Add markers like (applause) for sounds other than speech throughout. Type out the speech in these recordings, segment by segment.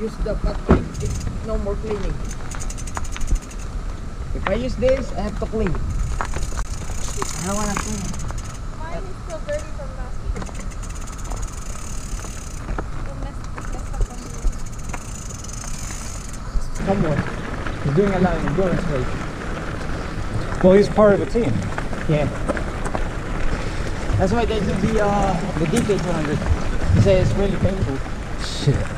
use the fat clip, it's no more cleaning. If I use this, I have to clean. I don't wanna clean. Mine is still dirty from last week. So messed, messed up on me. Somewhat. He's doing a lot of endurance race. Well, he's part of a team. Yeah. That's why they do the uh the DK 200. He says it's really painful. Shit.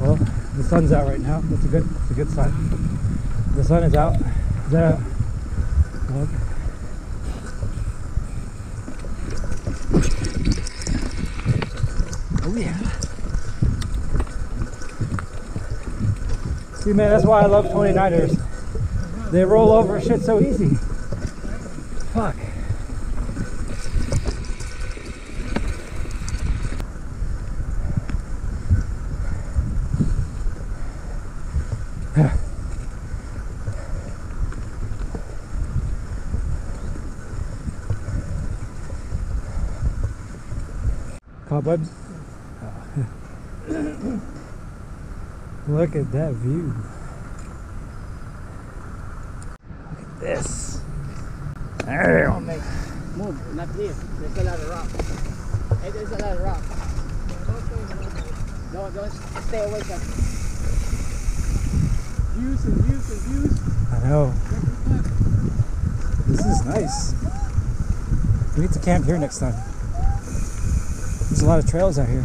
Well, the sun's out right now. That's a good. That's a good sign. The sun is out. Is that out? Oh yeah. See, man, that's why I love 29ers. They roll over shit so easy. Fuck. Cobwebs? Look at that view. Look at this. Move, move, not here. There's a lot of rock. Hey, there's a lot of rock. No, don't stay away from Views and views and views. I know. This is nice. We need to camp here next time. There's a lot of trails out here.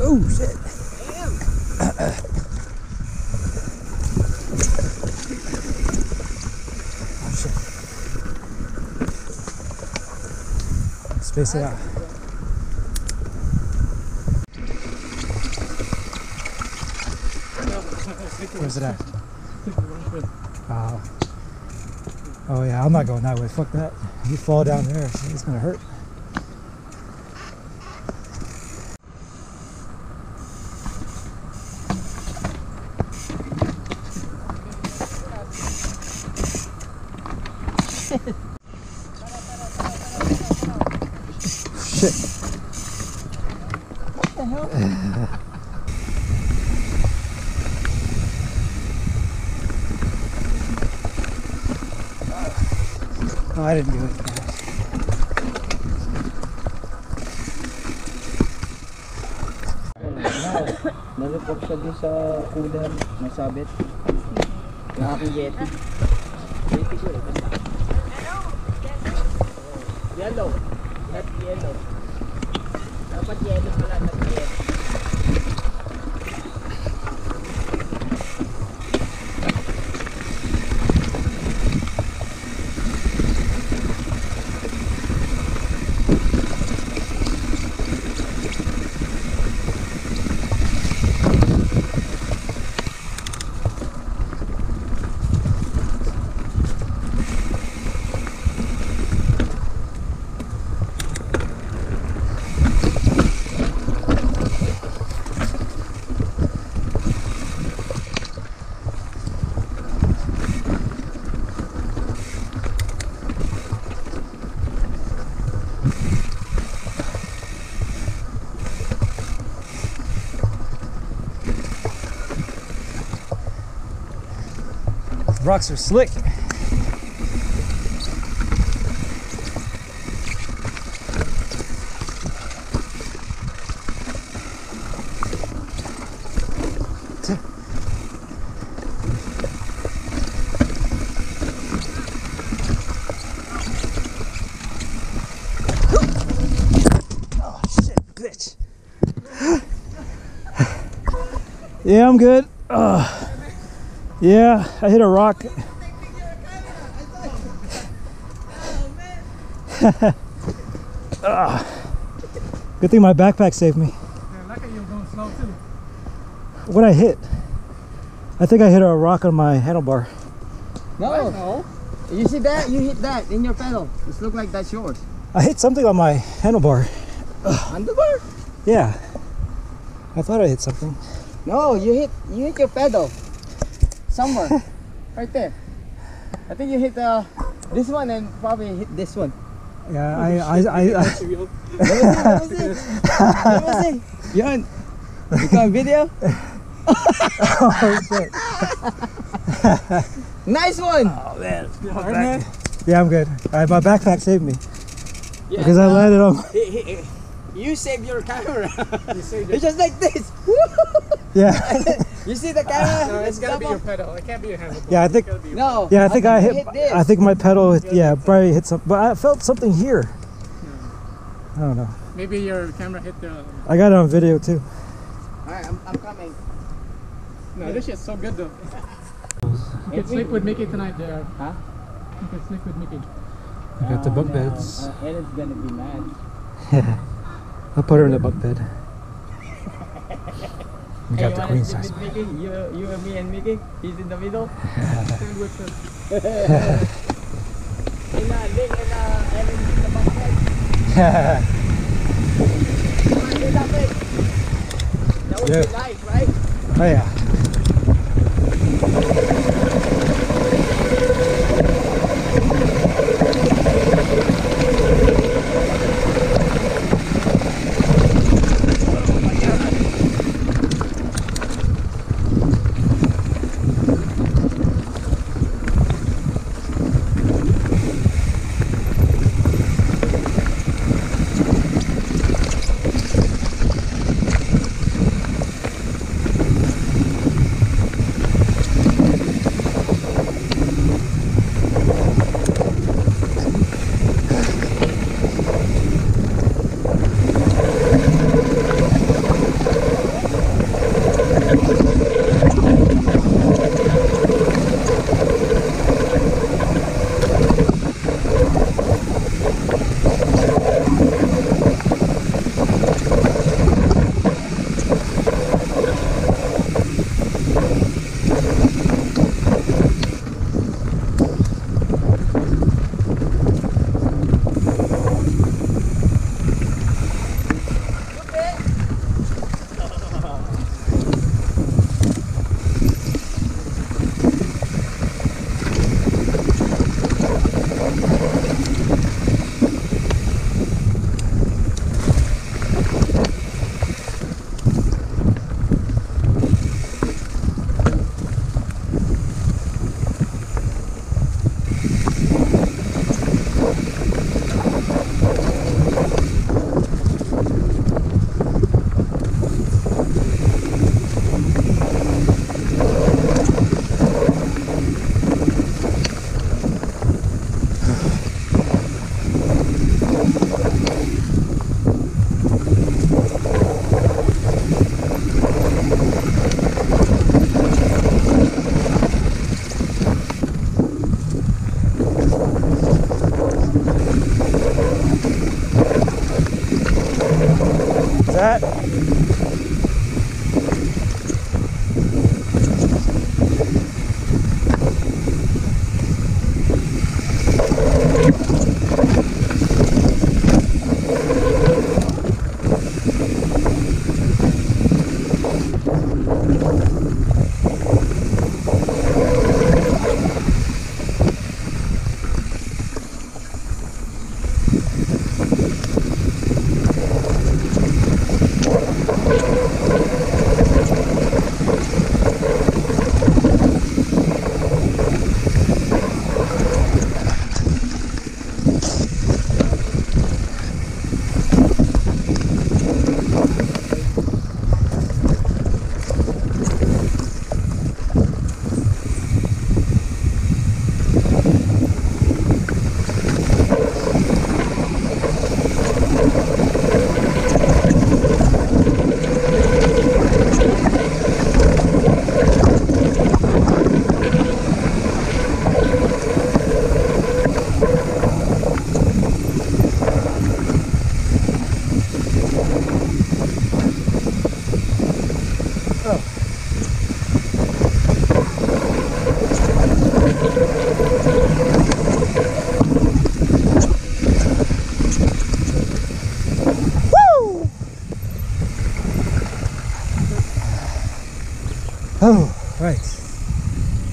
Oh shit. Oh shit. Where's it at? Oh. Oh yeah, I'm not going that way. Fuck that. You fall down there, it's gonna hurt. Shit. Oh, I didn't do it. Nalupok siya dun sa cooler, nasabit. Yung aking Yeti. Yeti ko eh. Yellow. 我姐就不让他去 Rocks are slick. Yeah, I'm good. Ugh yeah, I hit a rock. (laughs) Ah. good thing my backpack saved me. lucky you were going slow too. What I hit? I think I hit a rock on my handlebar. No. No. You see that? You hit that in your pedal. It looks like that's yours. I hit something on my handlebar. Underbar? Yeah. I thought I hit something. No, you hit you hit your pedal. Somewhere. (laughs) right there. I think you hit uh, this one and probably hit this one. Yeah, I, I, I, I (laughs) Let me see, let me see. Let me see. Yan. You got video? (laughs) oh shit. Nice one! Oh man. Hard man. Yeah, I'm good. Alright, my backpack saved me Yeah, because I landed on. You save your camera. You saved it's just like this. (laughs) Yeah, (laughs) you see the camera? No, it's gotta be your pedal. It can't be your handlebar. yeah. I think. It's be No. Yeah, I think I you hit. this. I think my pedal. hit- Yeah, probably hit some. But I felt something here. I don't know. Maybe your camera hit the. I got it on video too. Alright, I'm, I'm coming. No, this shit's so good though. (laughs) You If can sleep with Mickey tonight, there. Huh? You can sleep with Mickey. I got the Oh, bunk no. beds. Uh, Ellen's gonna be mad. I'll put her in the bunk bed. We got you the queen size. Mickey? You, you and me and Mickey? He's in the middle? Stand with the. And uh, Nick and uh, Ellen's in the bunk bed. Come on, get up it. That would Yeah. be nice, right? oh yeah.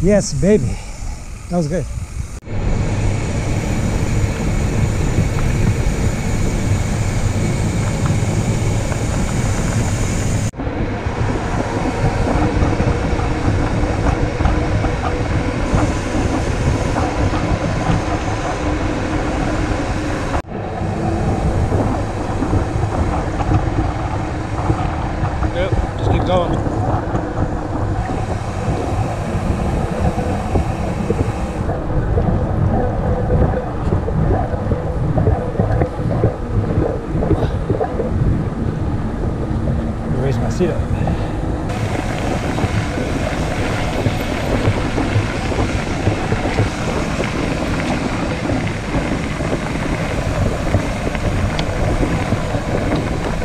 Yes, baby. That was good.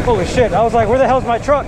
Holy shit, I was like, where the hell's my truck?